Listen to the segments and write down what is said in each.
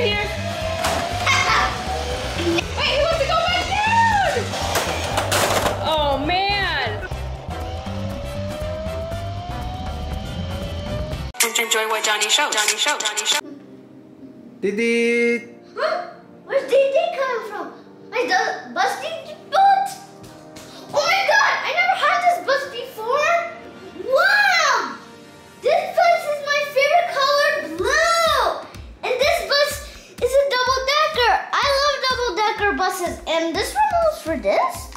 right here. Wait, he wants to go back down. Oh man. Enjoy what Johny showed. Johny showed. Johny showed. Didi! Huh? Where's DD coming from? My the bus boat? Oh my god! I never had this bus before! Wow! This bus is my favorite color, blue! And this bus is a double decker. I love decker buses. And this remote's for this?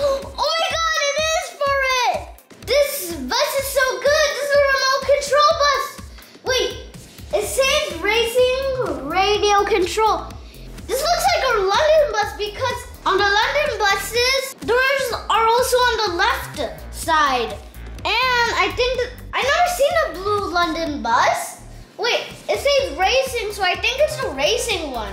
Oh my god, it is for it! This bus is so good. This is a remote control bus. Wait, it says racing radio control. This looks like a London bus because on the London buses, doors are also on the left side. And I think I never seen a blue London bus. Wait, it says racing, so I think it's a racing one.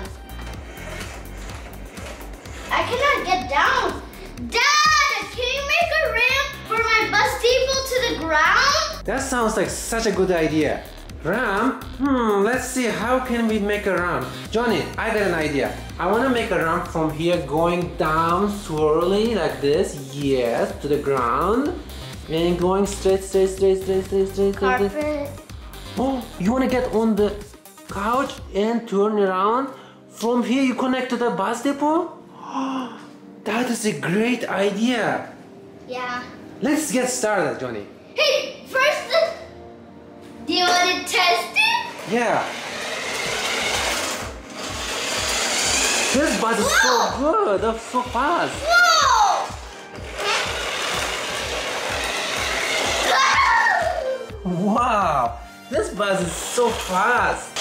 I cannot get down. Dad, can you make a ramp for my bus depot to the ground? That sounds like such a good idea. Ramp? Hmm, let's see how can we make a ramp. Johny, I got an idea. I want to make a ramp from here going down swirly like this. Yes, to the ground. And going straight, straight, straight, straight, straight, straight, straight. Carpet. Oh, you want to get on the couch and turn around? From here you connect to the bus depot? that is a great idea. Yeah. Let's get started, Johny. Hey, first, do you want to test it? Yeah. This bus is so good, that's so fast. Whoa! Wow, this bus is so fast.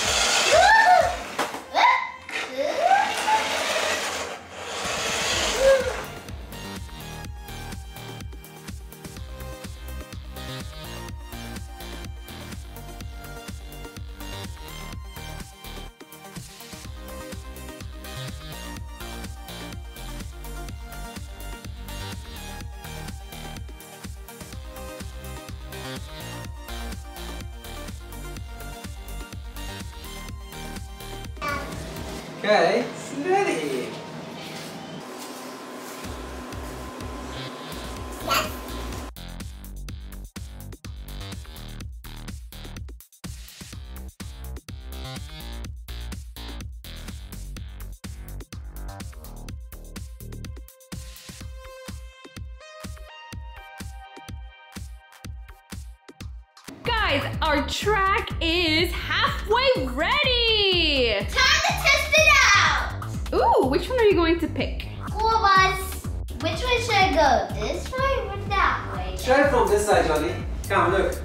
Guys, our track is halfway ready. Time to test it out. Ooh, which one are you going to pick? School bus. Which way should I go? This way or that way? Try from this side, Johny. Come, look.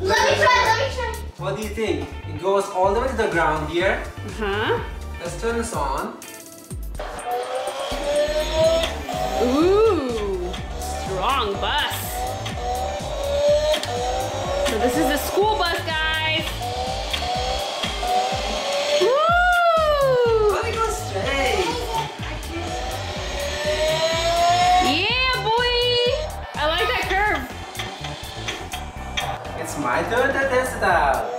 Let me try. Let me try. What do you think? It goes all the way to the ground here. Uh-huh. Let's turn this on. Ooh, strong bus. This is the school bus, guys. Woo! Let it go straight. Yeah, boy. I like that curve. It's my turn to test it out.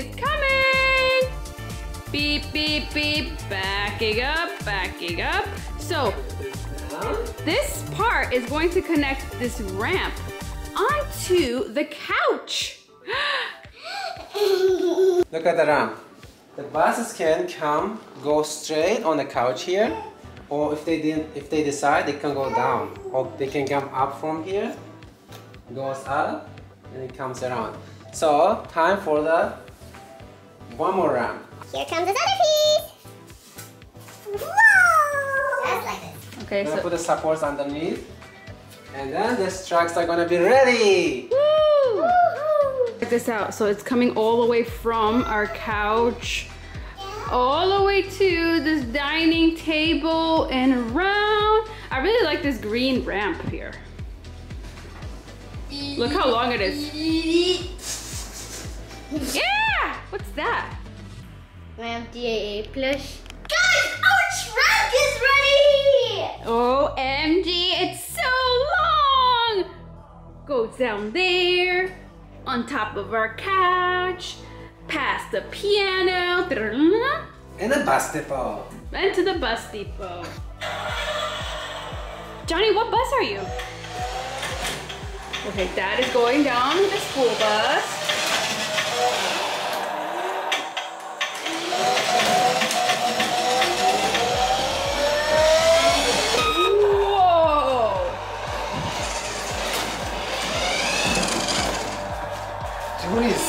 Is coming. Beep, beep, beep. Backing up, backing up. So this part is going to connect this ramp onto the couch. Look at the ramp. The buses can come, go straight on the couch here, or if they didn't, if they decide, they can go down, or they can come up from here, goes up, and it comes around. So time for the one more ramp. Here comes this other piece. Whoa! Just like this. Okay, I'm gonna so put the supports underneath, and then these tracks are gonna be ready. Woo! Check this out. So it's coming all the way from our couch all the way to this dining table and around. I really like this green ramp here. Look how long it is. Yeah! What's that? My MDAA plush. Guys, our track is ready! OMG, it's so long! Goes down there, on top of our couch, past the piano, And the bus depot. and to the bus depot. Johny, what bus are you? Okay, dad is going down the school bus.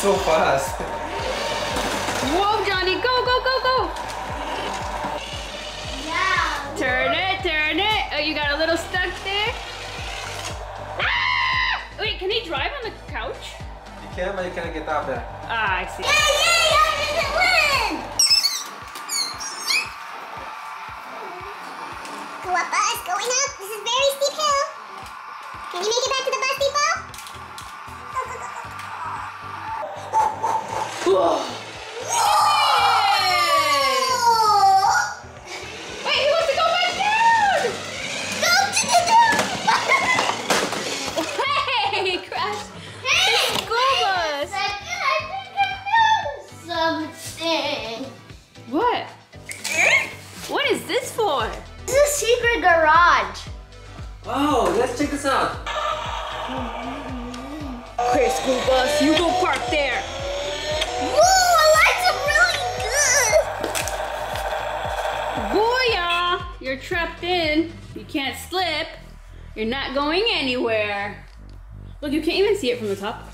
So fast. Whoa, Johny, go, go, go, go! Yeah. Turn it, turn it. Oh, you got a little stuck there. Ah! Wait, can he drive on the couch? You can, but you can't get up there. Ah, I see. Yay, yay, I didn't win! Go up, bus. Going up. This is very steep hill. Can you make it back to the bus depot? What? What is this for? This is a secret garage. Oh, let's check this out. Okay, school bus, you go park there. Trapped in. You can't slip. You're not going anywhere. Look, you can't even see it from the top.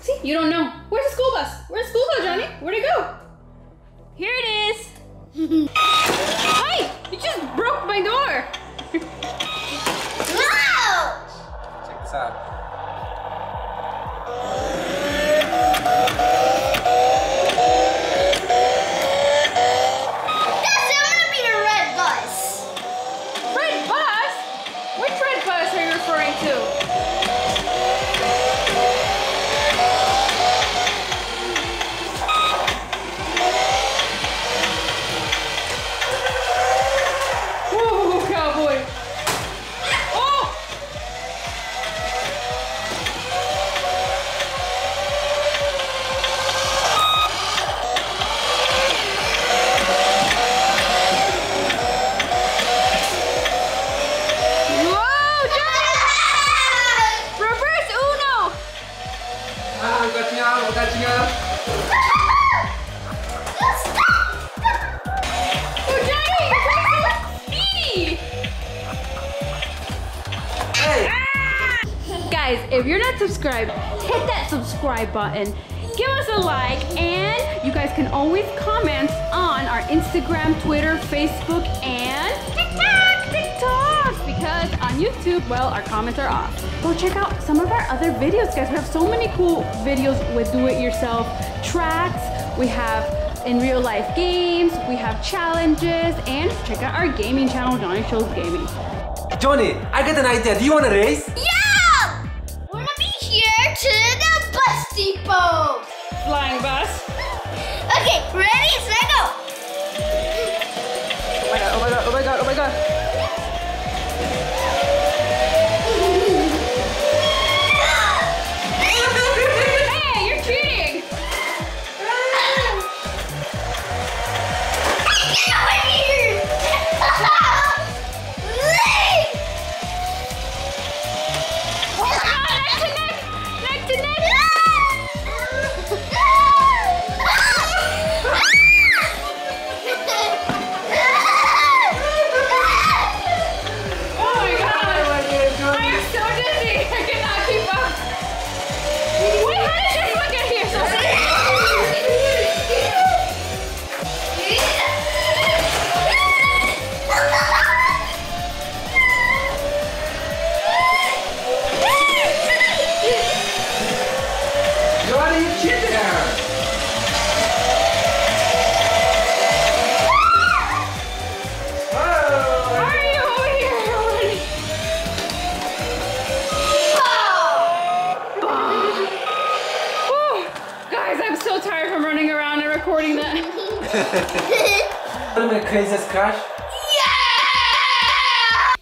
See, you don't know. Where's the school bus? Where's the school bus, Johny? Where'd it go? Here it is. Hi! You just broke my door. Wow! Check this out. Subscribed, hit that subscribe button. Give us a like, and you guys can always comment on our Instagram, Twitter, Facebook, and TikTok! TikTok! Because on YouTube, well, our comments are off. Go check out some of our other videos, guys. We have so many cool videos with do-it-yourself tracks. We have in real life games, we have challenges, and check out our gaming channel, Johny Shows Gaming. Johny, I got an idea. Do you want to race? Yeah! One of the craziest crash. yeah!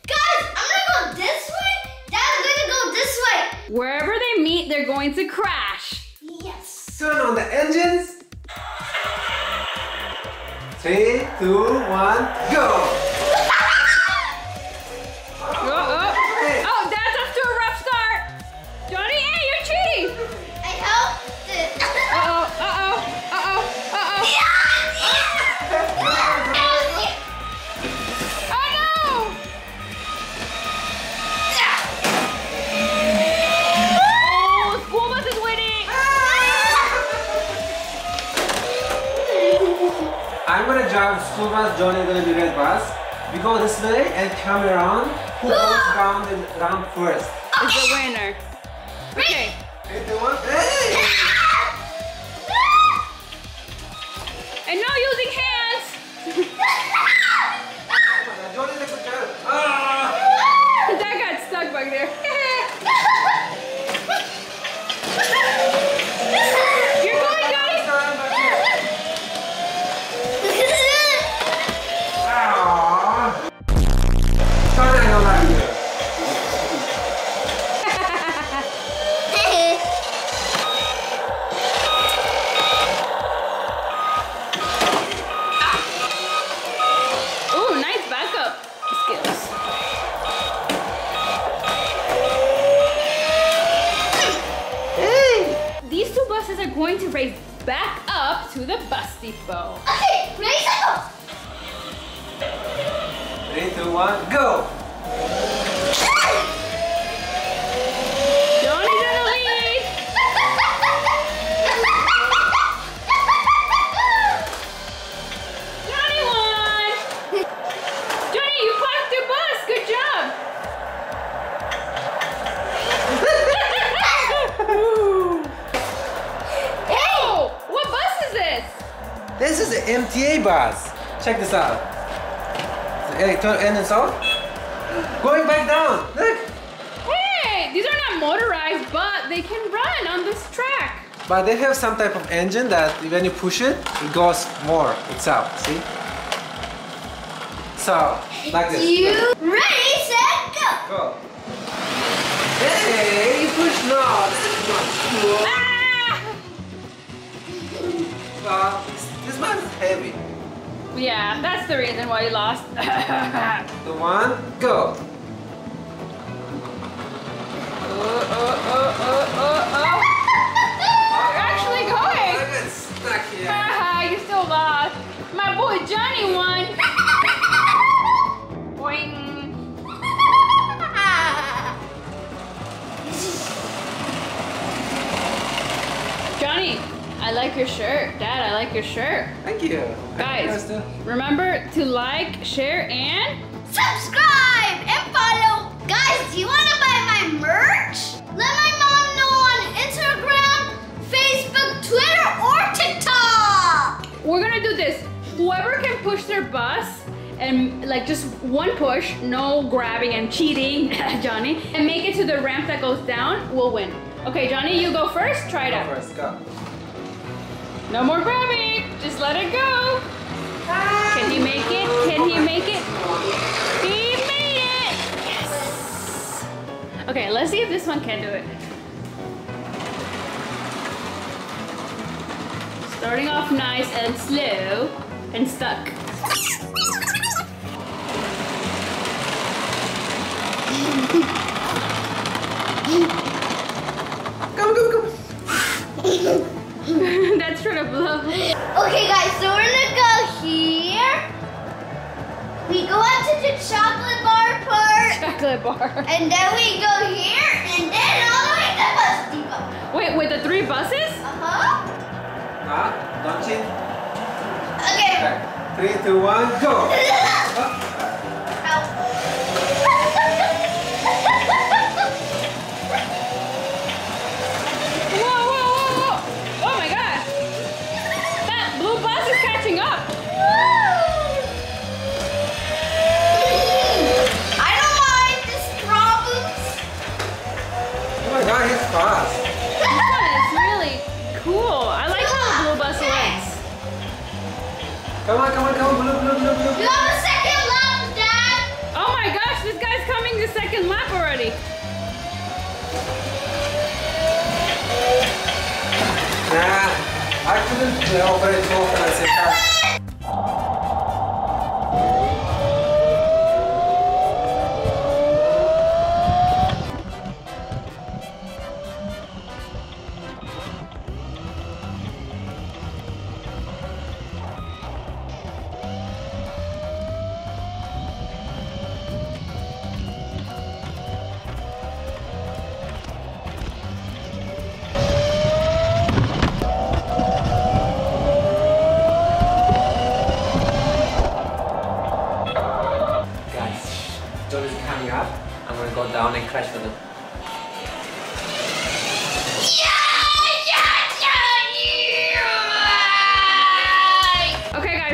Guys, I'm gonna go this way. Dad's gonna go this way. Wherever they meet, they're going to crash. Yes. Turn on the engines. Three, two, one, go! Drive the school bus, Johny gonna be red bus. We go this way and come around. Who goes ah! down the ramp first? Is the winner. Okay. One, Check this out. Hey, turn engines off. Going back down. Look. Hey, these are not motorized, but they can run on this track. But they have some type of engine that when you push it, it goes more itself. See? So, like this. You ready, set, go. Go. Hey, you push now. This is not cool. Ah! Well, this one is heavy. Yeah, that's the reason why you lost. The one, go. Oh, oh, oh, oh, oh, oh, oh. You're actually going. I got stuck here. Haha, you still lost. My boy Johny won. I like your shirt. Dad, I like your shirt. Thank you. Guys, remember to like, share, and Subscribe and follow. Guys, do you want to buy my merch? Let my mom know on Instagram, Facebook, Twitter, or TikTok. we're gonna do this. Whoever can push their bus and like just one push, no grabbing and cheating, Johny, and make it to the ramp that goes down, we'll win. Okay, Johny, you go first. Try it Go out. first, go. No more grabbing. Just let it go. Can he make it? Can he make it? He made it. Yes. Okay, let's see if this one can do it. Starting off nice and slow and stuck. That's sort of lovely. Okay, guys, so we're gonna go here. We go up to the chocolate bar part, Chocolate bar. and then we go here, and then all the way to the bus depot. Wait, with the three buses? Uh huh. Ah, don't cheat. Okay. Okay. Three, two, one, go.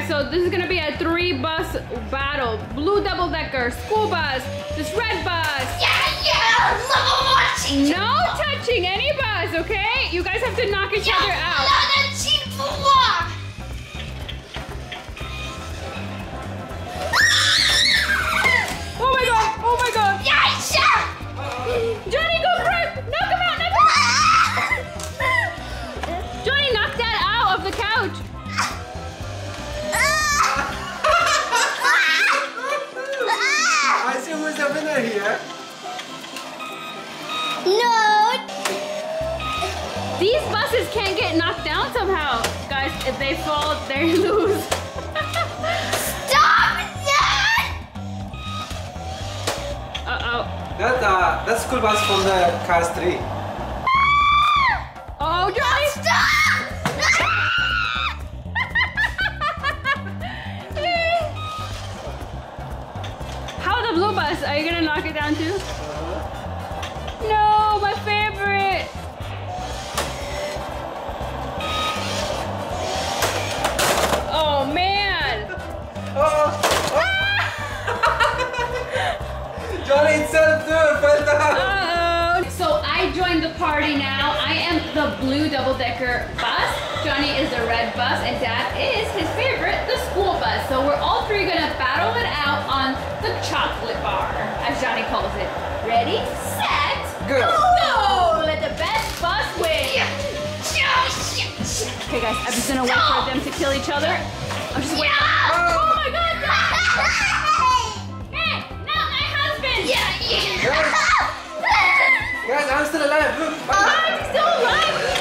so this is gonna be a three bus battle. Blue double decker, school bus, this red bus. Yeah, yeah, no touching any bus, okay? You guys have to knock each other out. These buses can't get knocked down somehow. Guys, if they fall, they lose. Stop that. Uh-oh. That uh, that's school bus from the Cars 3. Oh, Johny! Stop! How the blue bus? Are you gonna knock it down too? Johny itself too fell down. Uh-oh. So I joined the party now. I am the blue double-decker bus. Johny is the red bus, and Dad is his favorite, the school bus. So we're all three gonna battle it out on the chocolate bar, as Johny calls it. Ready, set, Go. go! Let the best bus win. Okay, guys, I'm just gonna wait for them to kill each other. I'm just waiting. Oh my God! Husband! Guys, oh, I'm still alive. Look. I'm still alive.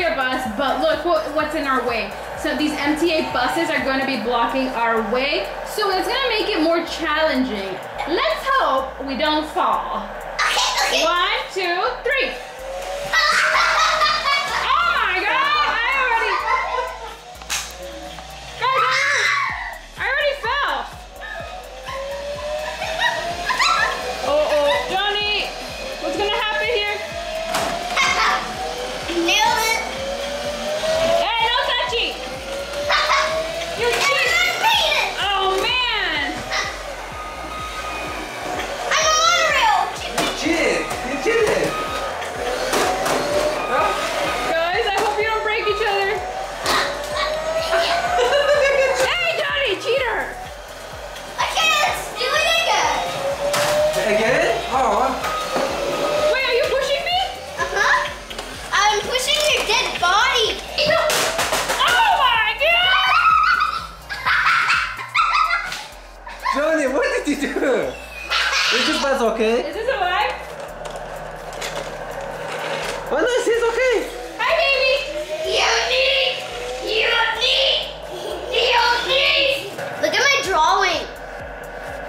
Three of us, but look what, what's in our way. So these MTA buses are gonna be blocking our way, so it's gonna make it more challenging. Let's hope we don't fall. One, two, three.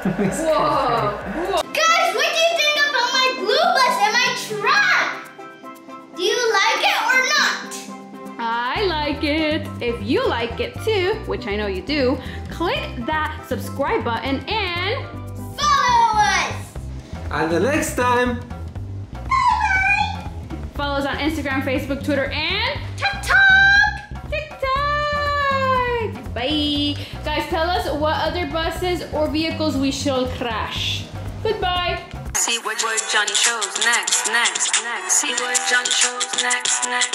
Whoa. Whoa. Guys, what do you think about my blue bus and my truck? Do you like it or not? I like it. If you like it too, which I know you do, click that subscribe button and Follow us! And the next time, bye! follow us on Instagram, Facebook, Twitter, and TikTok! TikTok. Bye. Guys, tell us what other buses or vehicles we shall crash. Goodbye. See what, Johny shows next, next, next. See what Johny shows next, next.